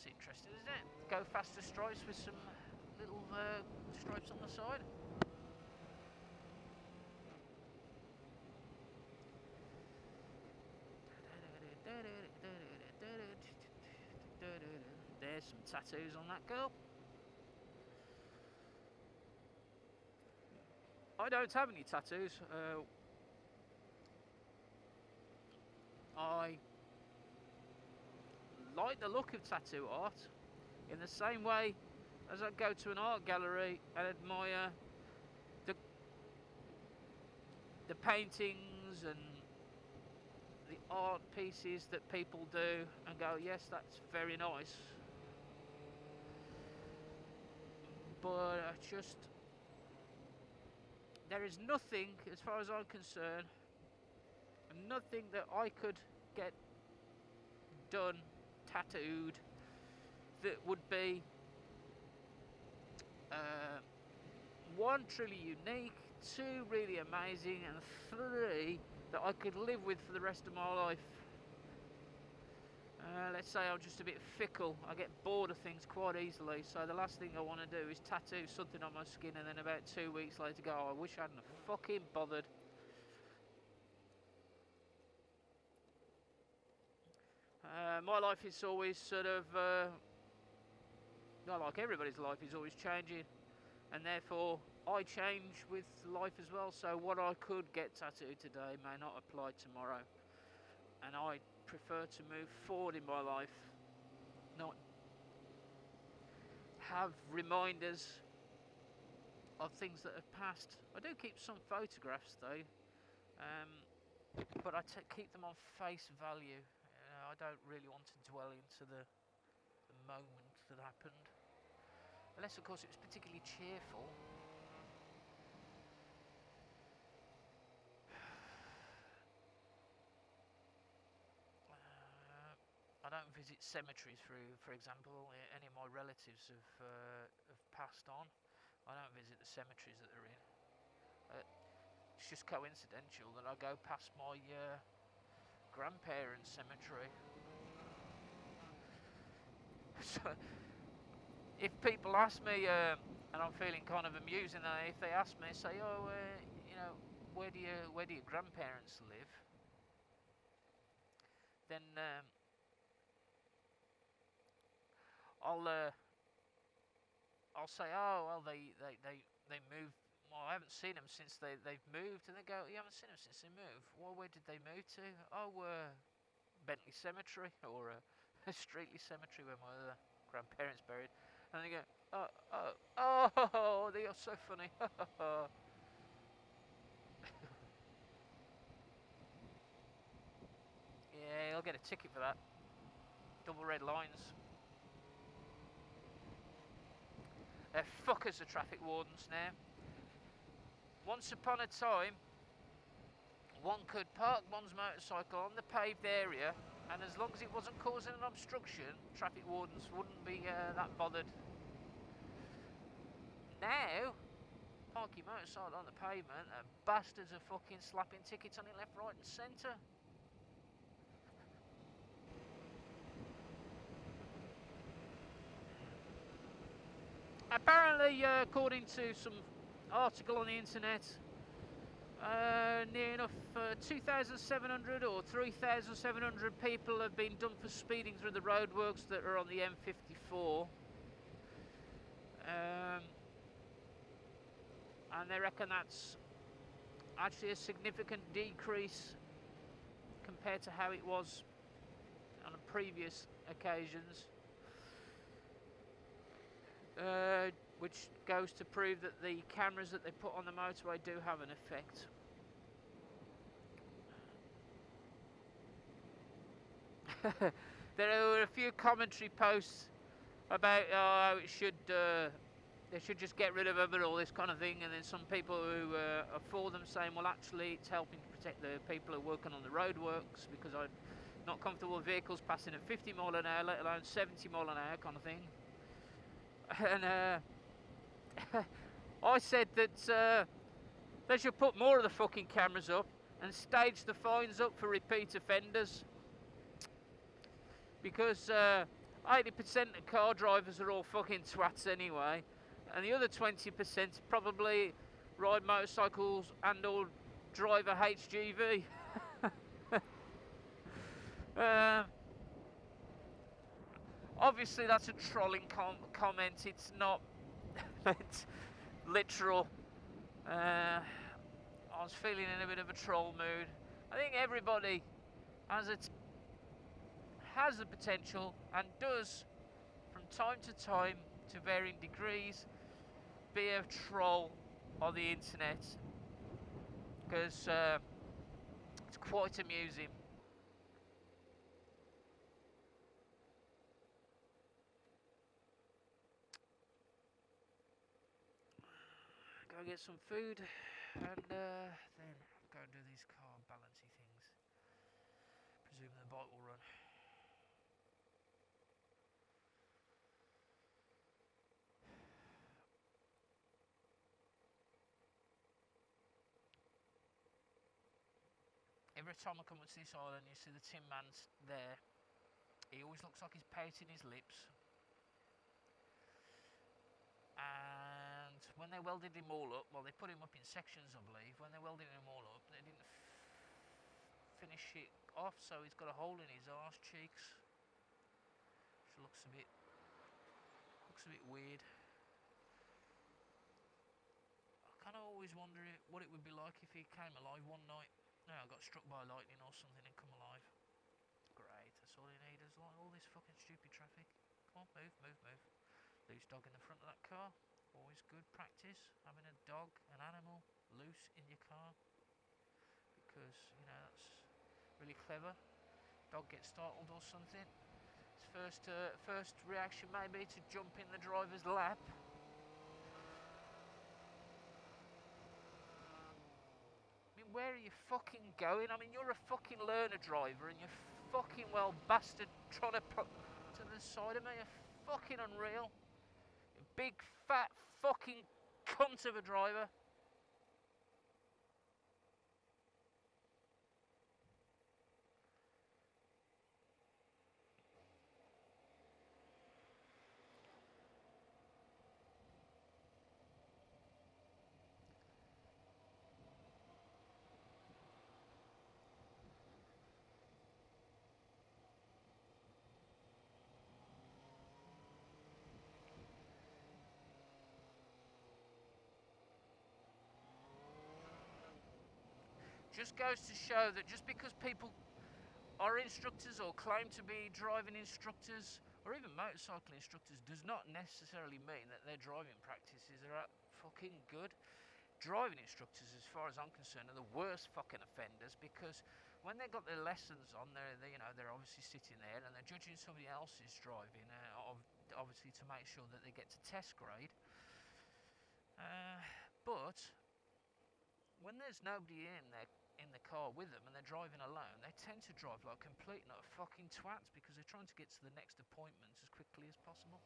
That's interesting, isn't it? Go faster stripes with some little uh, stripes on the side. There's some tattoos on that girl. I don't have any tattoos. Uh, I like the look of tattoo art. In the same way as I go to an art gallery and admire the the paintings and the art pieces that people do and go yes that's very nice. But I just there is nothing as far as I'm concerned nothing that I could get done tattooed that would be uh, one truly unique, two really amazing, and three that I could live with for the rest of my life. Uh, let's say I'm just a bit fickle. I get bored of things quite easily. So the last thing I want to do is tattoo something on my skin, and then about two weeks later go, oh, "I wish I hadn't fucking bothered." Uh, my life is always sort of, uh, not like everybody's life is always changing, and therefore I change with life as well. So what I could get tattooed today may not apply tomorrow, and I prefer to move forward in my life, not have reminders of things that have passed. I do keep some photographs though, um, but I keep them on face value. I don't really want to dwell into the, the moment that happened. Unless, of course, it was particularly cheerful. Uh, I don't visit cemeteries, for, for example. Any of my relatives have, uh, have passed on. I don't visit the cemeteries that they're in. Uh, it's just coincidental that I go past my uh, grandparents' cemetery. So, if people ask me, uh, and I'm feeling kind of amusing, uh, if they ask me, say, "Oh, uh, you know, where do you where do your grandparents live?" Then um, I'll uh, I'll say, "Oh, well, they they they they moved well, I haven't seen them since they, they've moved. And they go, you haven't seen them since they moved. Well, where did they move to? Oh, uh, Bentley Cemetery or uh, Streetly Cemetery where my other grandparents buried. And they go, oh, oh, oh, they are so funny. yeah, I'll get a ticket for that. Double red lines. They're fuckers, the traffic wardens now. Once upon a time, one could park one's motorcycle on the paved area and as long as it wasn't causing an obstruction, traffic wardens wouldn't be uh, that bothered. Now, park your motorcycle on the pavement and bastards are fucking slapping tickets on it left, right and centre. Apparently, uh, according to some article on the internet. Uh, near enough uh, 2,700 or 3,700 people have been done for speeding through the roadworks that are on the M54. Um, and they reckon that's actually a significant decrease compared to how it was on previous occasions. Uh, which goes to prove that the cameras that they put on the motorway do have an effect. there were a few commentary posts about oh, it should uh, they should just get rid of them and all this kind of thing, and then some people who uh, are for them saying, well, actually, it's helping to protect the people who are working on the roadworks because I'm not comfortable with vehicles passing at 50 mile an hour, let alone 70 mile an hour, kind of thing. And uh, I said that uh, they should put more of the fucking cameras up and stage the fines up for repeat offenders. Because uh, 80% of car drivers are all fucking twats anyway, and the other 20% probably ride motorcycles and or drive a HGV. um, obviously, that's a trolling com comment. It's not it's literal. Uh, I was feeling in a bit of a troll mood. I think everybody has its has the potential and does from time to time to varying degrees be a troll on the internet because uh, it's quite amusing. Go get some food and uh, then go and do these car balancy things. Presume the bike will run. Every time I come up to this island, you see the Tin Man's there. He always looks like he's pouting his lips. And when they welded him all up, well, they put him up in sections, I believe. When they welded him all up, they didn't finish it off, so he's got a hole in his arse cheeks. Which looks a bit looks a bit weird. I kind of always wonder what it would be like if he came alive one night. No, I got struck by lightning or something and come alive. Great, that's all need is like all this fucking stupid traffic. Come on, move, move, move. Loose dog in the front of that car. Always good practice having a dog, an animal, loose in your car. Because, you know, that's really clever. Dog gets startled or something. Its first, uh, first reaction may be to jump in the driver's lap. I mean, where are you fucking going? I mean, you're a fucking learner driver and you're fucking well bastard trying to put to the side of me. You're fucking unreal. Big fat fucking cunt of a driver. Just goes to show that just because people are instructors or claim to be driving instructors or even motorcycle instructors does not necessarily mean that their driving practices are fucking good. Driving instructors, as far as I'm concerned, are the worst fucking offenders because when they've got their lessons on, they're, they, you know they're obviously sitting there and they're judging somebody else's driving, uh, obviously to make sure that they get to test grade. Uh, but when there's nobody in there car with them and they're driving alone, they tend to drive like complete not fucking twats because they're trying to get to the next appointment as quickly as possible.